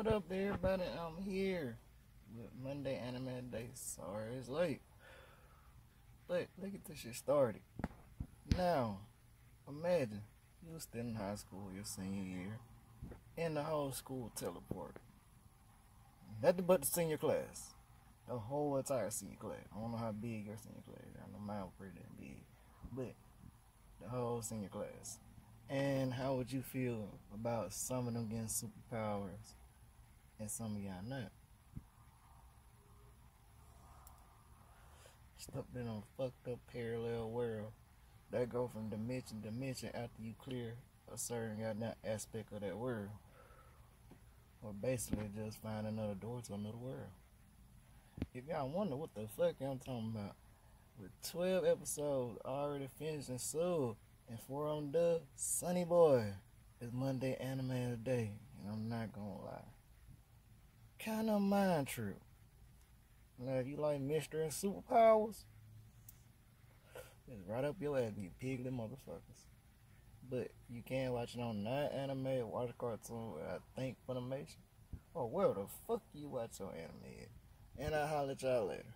What up, everybody? I'm here with Monday Anime Day. Sorry it's late. But look at this shit started. Now, imagine you was still in high school your senior year, and the whole school teleport. Nothing but the senior class. The whole entire senior class. I don't know how big your senior class is. I know mine was pretty damn big. But the whole senior class. And how would you feel about some of them getting superpowers and some of y'all not? Stuck in a fucked up parallel world that go from dimension to dimension after you clear a certain goddamn aspect of that world. Or basically just find another door to another world. If y'all wonder what the fuck I'm talking about, with 12 episodes already finished and sold, and four on dub, Sonny Boy is Monday anime the day, and I'm not gonna lie. Kinda mind trip. Now, if you like mystery and superpowers, it's right up your alley, you pigly motherfuckers. But you can watch it on non anime watch a cartoon, I think, Funimation. Or where the fuck you watch your anime at? And I'll holler at y'all later.